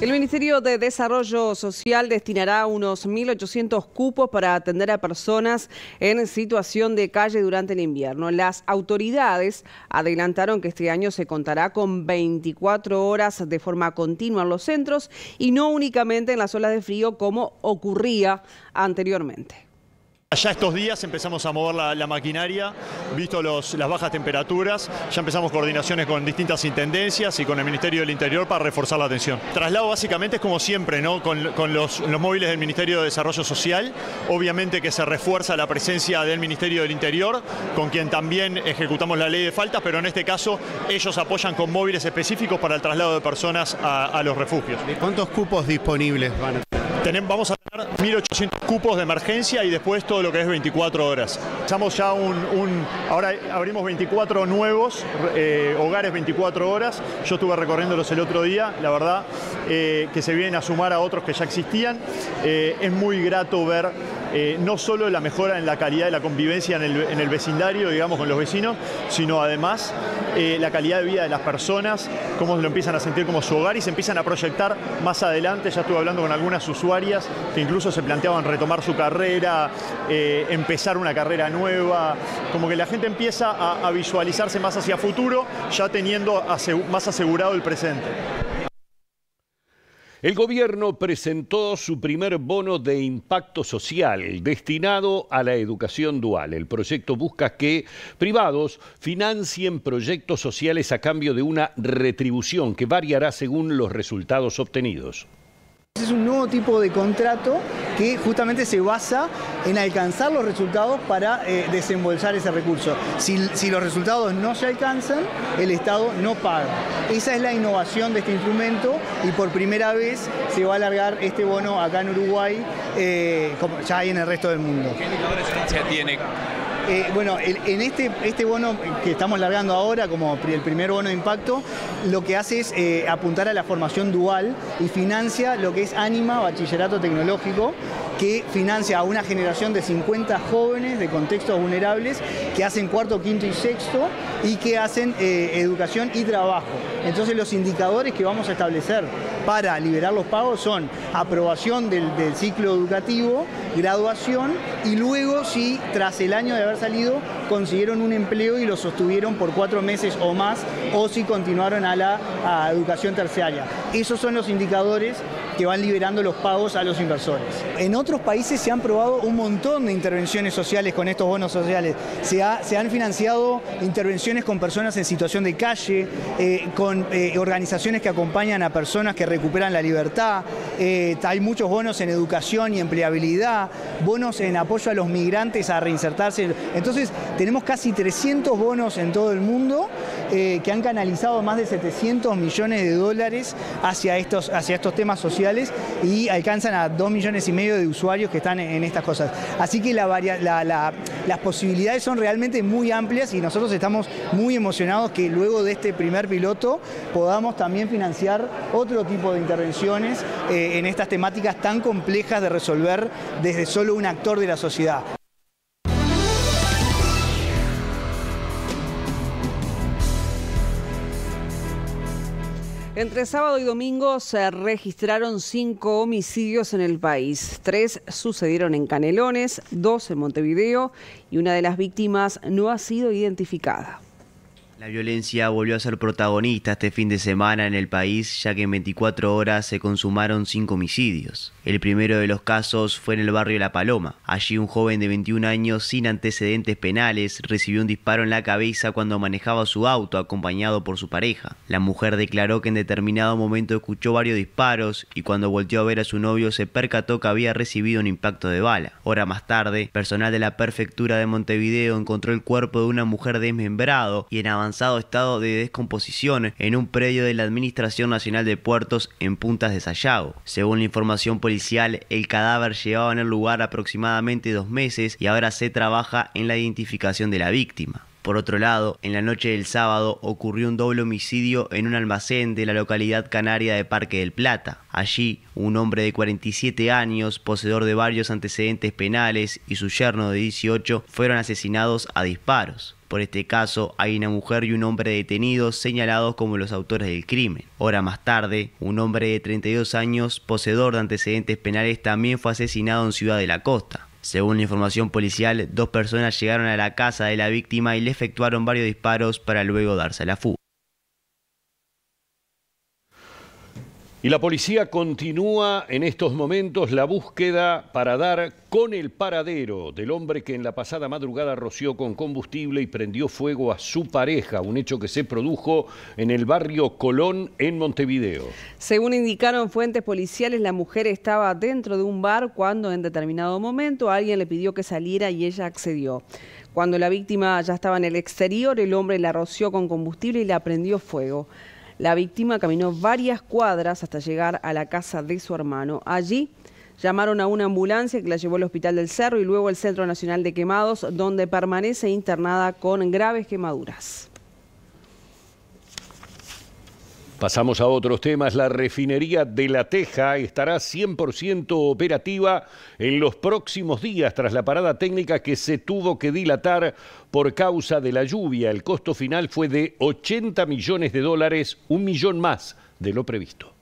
El Ministerio de Desarrollo Social destinará unos 1.800 cupos para atender a personas en situación de calle durante el invierno. Las autoridades adelantaron que este año se contará con 24 horas de forma continua en los centros y no únicamente en las olas de frío como ocurría anteriormente. Ya estos días empezamos a mover la, maquinaria, visto las bajas temperaturas, ya empezamos coordinaciones con distintas intendencias y con el Ministerio del Interior para reforzar la atención. Traslado básicamente es como siempre, ¿no? con, los, los, móviles del Ministerio de Desarrollo Social, obviamente que se refuerza la presencia del Ministerio del Interior, con quien también ejecutamos la ley de faltas, pero en este caso ellos apoyan con móviles específicos para el traslado de personas a, a los refugios. ¿Cuántos cupos disponibles van a vamos a tener 1.800 cupos de emergencia y después todo lo que es 24 horas. Estamos ya un, ahora abrimos 24 nuevos eh, hogares 24 horas. Yo estuve recorriéndolos el otro día, la verdad eh, que se vienen a sumar a otros que ya existían. Eh, es muy grato ver no solo la mejora en la calidad de la convivencia en el, vecindario, digamos, con los vecinos, sino además la calidad de vida de las personas, cómo lo empiezan a sentir como su hogar y se empiezan a proyectar más adelante. Ya estuve hablando con algunas usuarias que incluso se planteaban retomar su carrera, eh, empezar una carrera nueva, como que la gente empieza a, a visualizarse más hacia futuro, ya teniendo más asegurado el presente. El gobierno presentó su primer bono de impacto social destinado a la educación dual. El proyecto busca que privados financien proyectos sociales a cambio de una retribución que variará según los resultados obtenidos. Es un nuevo tipo de contrato que justamente se basa en alcanzar los resultados para eh, desembolsar ese recurso. Si, los resultados no se alcanzan, el Estado no paga. Esa es la innovación de este instrumento y por primera vez se va a alargar este bono acá en Uruguay, eh, como ya hay en el resto del mundo. ¿Qué indicadores tiene eh, bueno, en este, este bono que estamos largando ahora como el primer bono de impacto, lo que hace es eh, apuntar a la formación dual y financia lo que es Anima, Bachillerato Tecnológico, que financia a una generación de 50 jóvenes de contextos vulnerables que hacen cuarto, quinto y sexto y que hacen eh, educación y trabajo. Entonces los indicadores que vamos a establecer para liberar los pagos son aprobación del, ciclo educativo, graduación y luego si tras el año de haber salido consiguieron un empleo y lo sostuvieron por cuatro meses o más o si continuaron a la educación terciaria. Esos son los indicadores que van liberando los pagos a los inversores. En otros países se han probado un montón de intervenciones sociales con estos bonos sociales. Se, han financiado intervenciones con personas en situación de calle, eh, con eh, organizaciones que acompañan a personas que recuperan la libertad. Eh, hay muchos bonos en educación y empleabilidad, bonos en apoyo a los migrantes a reinsertarse. Entonces, tenemos casi 300 bonos en todo el mundo que han canalizado más de 700 millones de dólares hacia estos, hacia estos temas sociales y alcanzan a dos millones y medio de usuarios que están en, estas cosas. Así que las posibilidades son realmente muy amplias y nosotros estamos muy emocionados que luego de este primer piloto podamos también financiar otro tipo de intervenciones eh, en estas temáticas tan complejas de resolver desde solo un actor de la sociedad. Entre sábado y domingo se registraron cinco homicidios en el país. Tres sucedieron en Canelones, dos en Montevideo y una de las víctimas no ha sido identificada. La violencia volvió a ser protagonista este fin de semana en el país, ya que en 24 horas se consumaron cinco homicidios. El primero de los casos fue en el barrio La Paloma. Allí un joven de 21 años sin antecedentes penales recibió un disparo en la cabeza cuando manejaba su auto acompañado por su pareja. La mujer declaró que en determinado momento escuchó varios disparos y cuando volteó a ver a su novio se percató que había recibido un impacto de bala. Hora más tarde, personal de la prefectura de Montevideo encontró el cuerpo de una mujer desmembrado y en estado de descomposición en un predio de la Administración Nacional de Puertos en Puntas de Sayago. Según la información policial, el cadáver llevaba en el lugar aproximadamente dos meses y ahora se trabaja en la identificación de la víctima. Por otro lado, en la noche del sábado ocurrió un doble homicidio en un almacén de la localidad canaria de Parque del Plata. Allí, un hombre de 47 años, poseedor de varios antecedentes penales, y su yerno de 18 fueron asesinados a disparos. Por este caso, hay una mujer y un hombre detenidos señalados como los autores del crimen. Hora más tarde, un hombre de 32 años, poseedor de antecedentes penales, también fue asesinado en Ciudad de la Costa. Según la información policial, dos personas llegaron a la casa de la víctima y le efectuaron varios disparos para luego darse a la fuga. Y la policía continúa en estos momentos la búsqueda para dar con el paradero del hombre que en la pasada madrugada roció con combustible y prendió fuego a su pareja, un hecho que se produjo en el barrio Colón en Montevideo. Según indicaron fuentes policiales, la mujer estaba dentro de un bar cuando en determinado momento alguien le pidió que saliera y ella accedió. Cuando la víctima ya estaba en el exterior, el hombre la roció con combustible y la prendió fuego. La víctima caminó varias cuadras hasta llegar a la casa de su hermano. Allí llamaron a una ambulancia que la llevó al Hospital del Cerro y luego al Centro Nacional de Quemados, donde permanece internada con graves quemaduras. Pasamos a otros temas. La refinería de La Teja estará 100% operativa en los próximos días tras la parada técnica que se tuvo que dilatar por causa de la lluvia. El costo final fue de 80 millones de dólares, un millón más de lo previsto.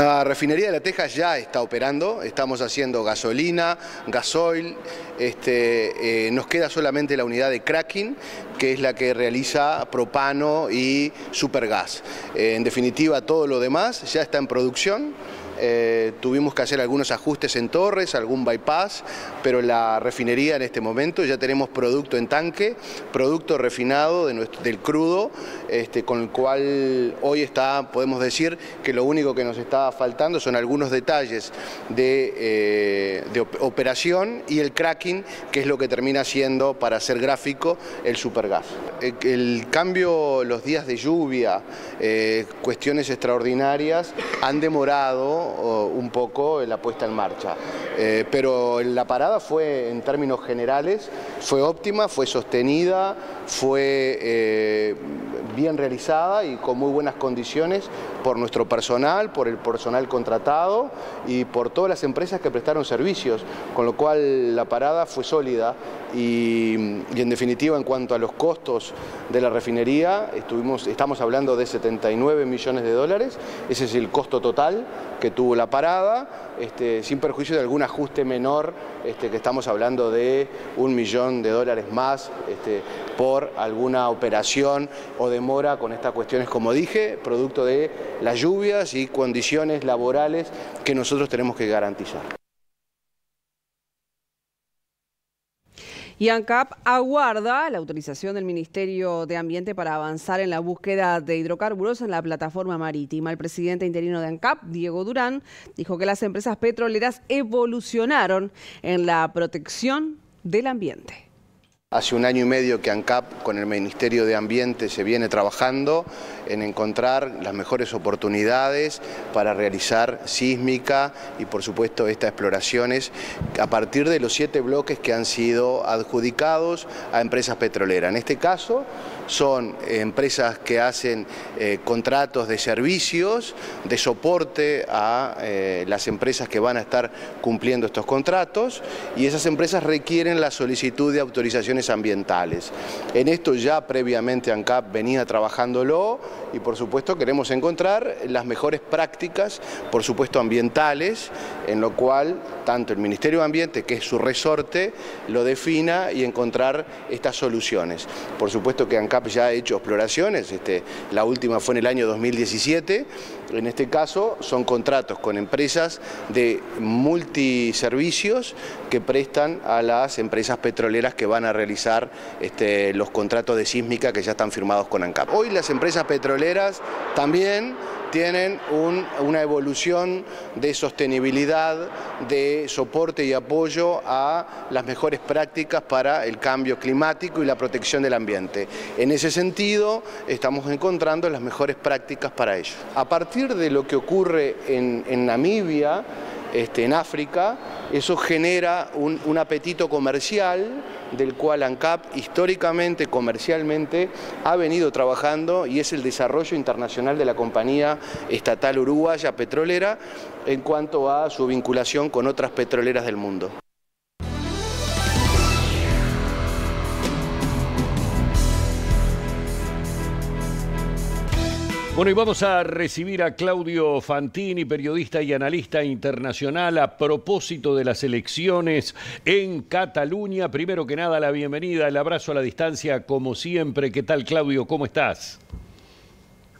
La refinería de La Teja ya está operando, estamos haciendo gasolina, gasoil, este, eh, nos queda solamente la unidad de cracking, que es la que realiza propano y supergas. Eh, en definitiva, todo lo demás ya está en producción. Eh, tuvimos que hacer algunos ajustes en torres, algún bypass, pero la refinería en este momento ya tenemos producto en tanque, producto refinado del crudo, este, con el cual hoy está, podemos decir que lo único que nos está faltando son algunos detalles de, eh, operación y el cracking, que es lo que termina siendo, para ser gráfico, el supergas. El, cambio, los días de lluvia, eh, cuestiones extraordinarias han demorado un poco la puesta en marcha. Eh, pero la parada fue, en términos generales, fue óptima, fue sostenida, fue eh, bien realizada y con muy buenas condiciones por nuestro personal, por el personal contratado y por todas las empresas que prestaron servicios, con lo cual la parada fue sólida y, en definitiva en cuanto a los costos de la refinería, estuvimos, estamos hablando de 79 millones de dólares, ese es el costo total que tuvo la parada, este, sin perjuicio de algún ajuste menor, este, que estamos hablando de un millón de dólares más este, por alguna operación o demora con estas cuestiones, como dije, producto de las lluvias y condiciones laborales que nosotros tenemos que garantizar. Y ANCAP aguarda la autorización del Ministerio de Ambiente para avanzar en la búsqueda de hidrocarburos en la plataforma marítima. El presidente interino de ANCAP, Diego Durán, dijo que las empresas petroleras evolucionaron en la protección del ambiente. Hace un año y medio que ANCAP con el Ministerio de Ambiente se viene trabajando en encontrar las mejores oportunidades para realizar sísmica y por supuesto estas exploraciones a partir de los siete bloques que han sido adjudicados a empresas petroleras. En este caso son empresas que hacen eh, contratos de servicios, de soporte a eh, las empresas que van a estar cumpliendo estos contratos y esas empresas requieren la solicitud de autorizaciones ambientales. En esto ya previamente ANCAP venía trabajándolo y por supuesto queremos encontrar las mejores prácticas, por supuesto ambientales, en lo cual tanto el Ministerio de Ambiente, que es su resorte, lo defina y encontrar estas soluciones. Por supuesto que ANCAP ya ha hecho exploraciones, este, la última fue en el año 2017, en este caso son contratos con empresas de multiservicios que prestan a las empresas petroleras que van a realizar este, los contratos de sísmica que ya están firmados con ANCAP. Hoy las empresas petroleras también tienen una evolución de sostenibilidad, de soporte y apoyo a las mejores prácticas para el cambio climático y la protección del ambiente. En ese sentido, estamos encontrando las mejores prácticas para ello. A partir de lo que ocurre en Namibia, este, en África, eso genera un, apetito comercial del cual ANCAP históricamente, comercialmente, ha venido trabajando y es el desarrollo internacional de la compañía estatal uruguaya petrolera en cuanto a su vinculación con otras petroleras del mundo. Bueno, y vamos a recibir a Claudio Fantini, periodista y analista internacional, a propósito de las elecciones en Cataluña. Primero que nada, la bienvenida, el abrazo a la distancia, como siempre. ¿Qué tal, Claudio? ¿Cómo estás?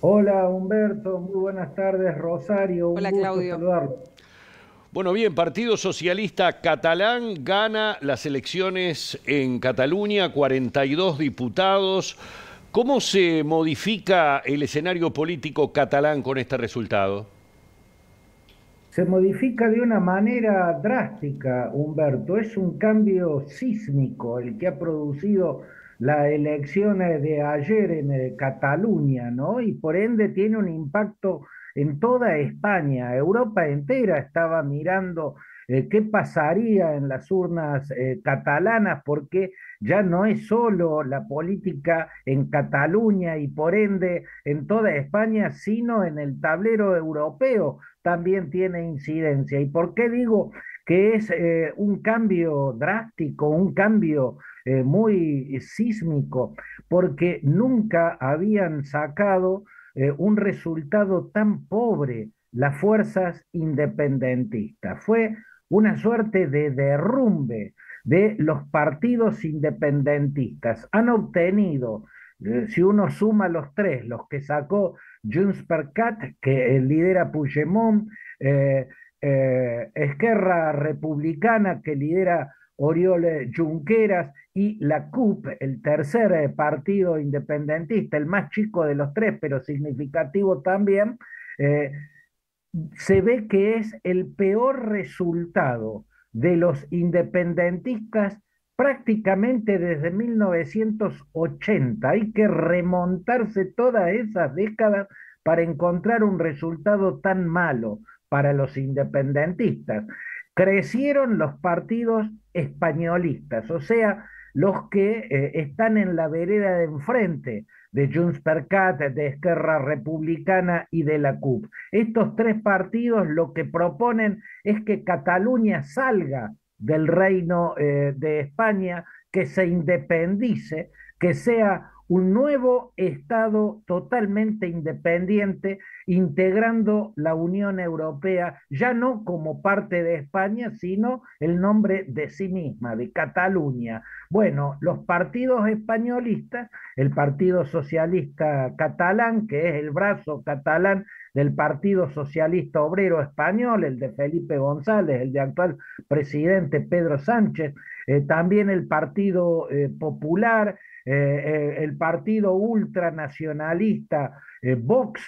Hola, Humberto. Muy buenas tardes, Rosario. Hola, Claudio. Bueno, bien, Partido Socialista Catalán gana las elecciones en Cataluña, 42 diputados. ¿Cómo se modifica el escenario político catalán con este resultado? Se modifica de una manera drástica, Humberto. Es un cambio sísmico el que ha producido las elecciones de ayer en eh, Cataluña, ¿no? Y por ende tiene un impacto en toda España. Europa entera estaba mirando eh, qué pasaría en las urnas eh, catalanas, porque ya no es solo la política en Cataluña y por ende en toda España, sino en el tablero europeo también tiene incidencia. ¿Y por qué digo que es eh, un cambio drástico, un cambio muy sísmico? Porque nunca habían sacado un resultado tan pobre las fuerzas independentistas. Fue una suerte de derrumbe de los partidos independentistas. Han obtenido, eh, si uno suma los tres, los que sacó Junts per Cat, que lidera Puigdemont, eh, eh, Esquerra Republicana, que lidera Oriol Junqueras, y la CUP, el tercer partido independentista, el más chico de los tres, pero significativo también, se ve que es el peor resultado de los independentistas prácticamente desde 1980. Hay que remontarse todas esas décadas para encontrar un resultado tan malo para los independentistas. Crecieron los partidos españolistas, o sea, los que eh, están en la vereda de enfrente, de Junts per de Esquerra Republicana y de la CUP. Estos tres partidos lo que proponen es que Cataluña salga del reino eh, de España, que se independice, que sea un nuevo Estado totalmente independiente, integrando la Unión Europea, ya no como parte de España, sino el nombre de sí misma, de Cataluña. Bueno, los partidos españolistas, el Partido Socialista Catalán, que es el brazo catalán del Partido Socialista Obrero Español, el de Felipe González, el de actual presidente Pedro Sánchez, eh, también el Partido eh, Popular, eh, el partido ultranacionalista Vox,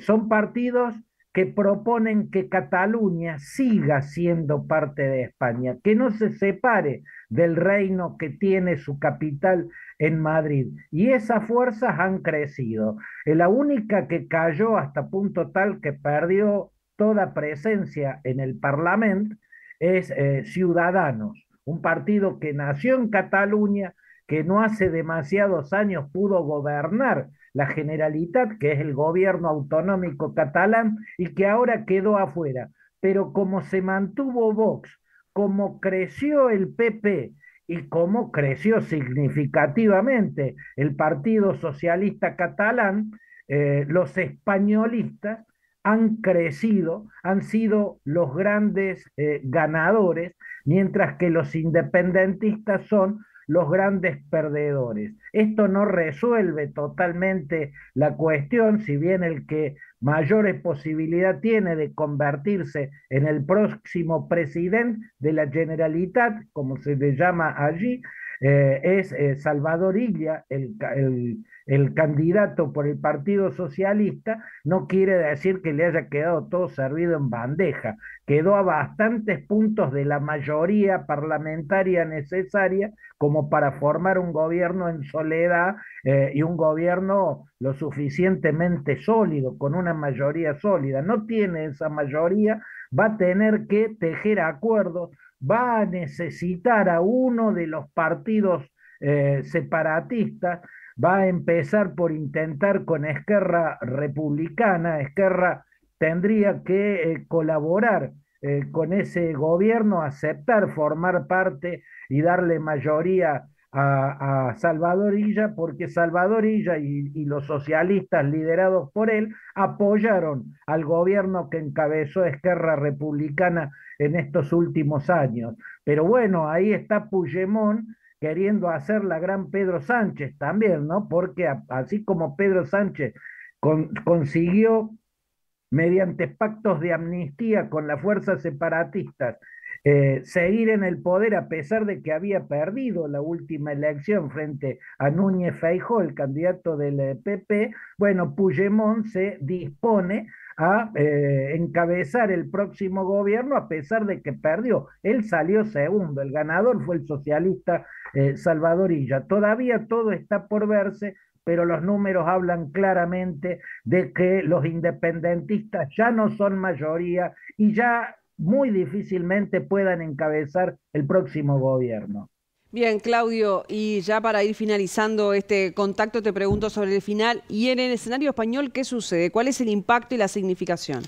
son partidos que proponen que Cataluña siga siendo parte de España, que no se separe del reino que tiene su capital en Madrid. Y esas fuerzas han crecido. La única que cayó hasta punto tal que perdió toda presencia en el Parlamento es Ciudadanos un partido que nació en Cataluña, que no hace demasiados años pudo gobernar la Generalitat, que es el gobierno autonómico catalán, y que ahora quedó afuera. Pero como se mantuvo Vox, como creció el PP y como creció significativamente el Partido Socialista Catalán, eh, los españolistas han crecido, han sido los grandes eh, ganadores, mientras que los independentistas son los grandes perdedores. Esto no resuelve totalmente la cuestión, si bien el que mayores posibilidad tiene de convertirse en el próximo presidente de la Generalitat, como se le llama allí, eh, es eh, Salvador Illa, el, el candidato por el Partido Socialista, no quiere decir que le haya quedado todo servido en bandeja. Quedó a bastantes puntos de la mayoría parlamentaria necesaria como para formar un gobierno en soledad eh, y un gobierno lo suficientemente sólido, con una mayoría sólida. No tiene esa mayoría, va a tener que tejer acuerdos, va a necesitar a uno de los partidos eh, separatistas va a empezar por intentar con Esquerra Republicana. Esquerra tendría que eh, colaborar eh, con ese gobierno, aceptar formar parte y darle mayoría a, Salvador Illa porque Salvador Illa y, y, los socialistas liderados por él apoyaron al gobierno que encabezó Esquerra Republicana en estos últimos años. Pero bueno, ahí está Puigdemont queriendo hacer la gran Pedro Sánchez también, ¿no? Porque así como Pedro Sánchez consiguió mediante pactos de amnistía con las fuerzas separatistas eh, seguir en el poder a pesar de que había perdido la última elección frente a Núñez Feijó, el candidato del PP, eh, bueno, Puigdemont se dispone a eh, encabezar el próximo gobierno a pesar de que perdió. Él salió segundo, el ganador fue el socialista Salvadorilla. Todavía todo está por verse, pero los números hablan claramente de que los independentistas ya no son mayoría y ya muy difícilmente puedan encabezar el próximo gobierno. Bien, Claudio, y ya para ir finalizando este contacto te pregunto sobre el final y en el escenario español, ¿qué sucede? ¿Cuál es el impacto y la significación?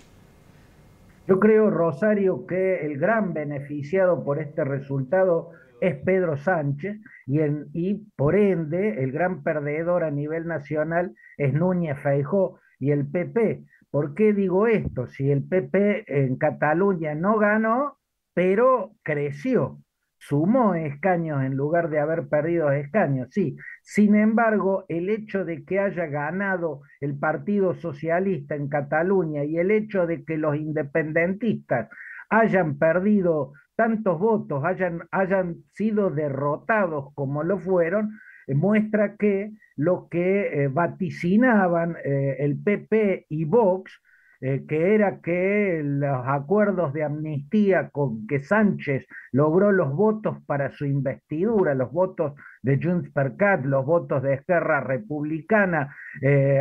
Yo creo, Rosario, que el gran beneficiado por este resultado es Pedro Sánchez y, por ende el gran perdedor a nivel nacional es Núñez Feijó y el PP. ¿Por qué digo esto? Si el PP en Cataluña no ganó, pero creció, sumó escaños en lugar de haber perdido escaños, sí. Sin embargo, el hecho de que haya ganado el Partido Socialista en Cataluña y el hecho de que los independentistas hayan perdido tantos votos, hayan, hayan sido derrotados como lo fueron, eh, muestra que lo que eh, vaticinaban eh, el PP y Vox, que era que los acuerdos de amnistía con que Sánchez logró los votos para su investidura, los votos de Junts per los votos de Esquerra Republicana,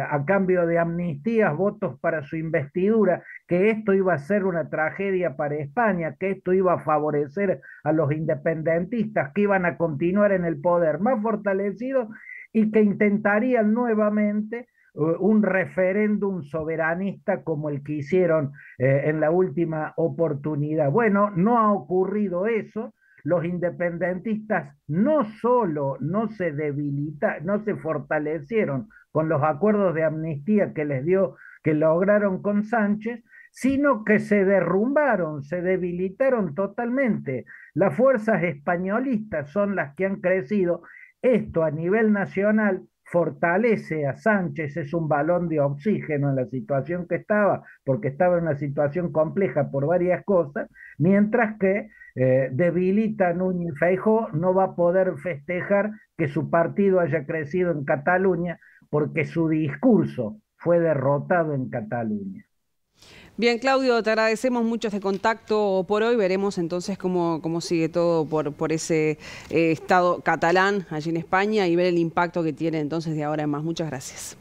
a cambio de amnistías, votos para su investidura, que esto iba a ser una tragedia para España, que esto iba a favorecer a los independentistas que iban a continuar en el poder más fortalecidos y que intentarían nuevamente un referéndum soberanista como el que hicieron eh, en la última oportunidad. Bueno, no ha ocurrido eso. Los independentistas no solo no se debilitaron, no se fortalecieron con los acuerdos de amnistía que les dio, que lograron con Sánchez, sino que se derrumbaron, se debilitaron totalmente. Las fuerzas españolistas son las que han crecido. Esto a nivel nacional fortalece a Sánchez, es un balón de oxígeno en la situación que estaba, porque estaba en una situación compleja por varias cosas, mientras que eh, debilita a Núñez Feijó, no va a poder festejar que su partido haya crecido en Cataluña, porque su discurso fue derrotado en Cataluña. Bien, Claudio, te agradecemos mucho este contacto por hoy. Veremos entonces cómo, cómo sigue todo por, por ese eh, estado catalán allí en España y ver el impacto que tiene entonces de ahora en más. Muchas gracias.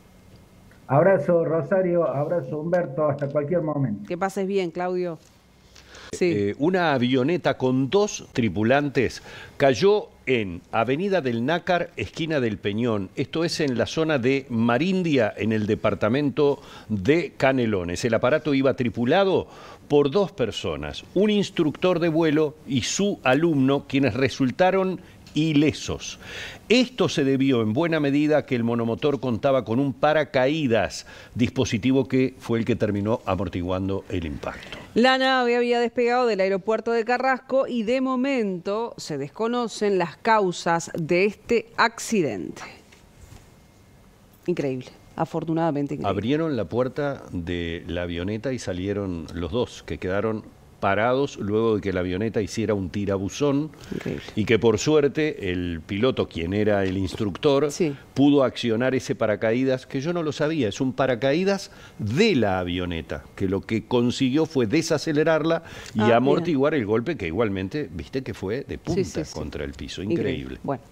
Abrazo, Rosario. Abrazo, Humberto. Hasta cualquier momento. Que pases bien, Claudio. Eh, una avioneta con dos tripulantes cayó en Avenida del Nácar, esquina del Peñón. Esto es en la zona de Marindia, en el departamento de Canelones. El aparato iba tripulado por dos personas, un instructor de vuelo y su alumno, quienes resultaron ilesos. Esto se debió en buena medida a que el monomotor contaba con un paracaídas, dispositivo que fue el que terminó amortiguando el impacto. La nave había despegado del aeropuerto de Carrasco y de momento se desconocen las causas de este accidente. Increíble afortunadamente. Increíble. Abrieron la puerta de la avioneta y salieron los dos, que quedaron parados luego de que la avioneta hiciera un tirabuzón y que por suerte el piloto, quien era el instructor, pudo accionar ese paracaídas, que yo no lo sabía, es un paracaídas de la avioneta, que lo que consiguió fue desacelerarla y ah, amortiguar el golpe que igualmente, viste que fue de punta contra el piso, increíble. Bueno.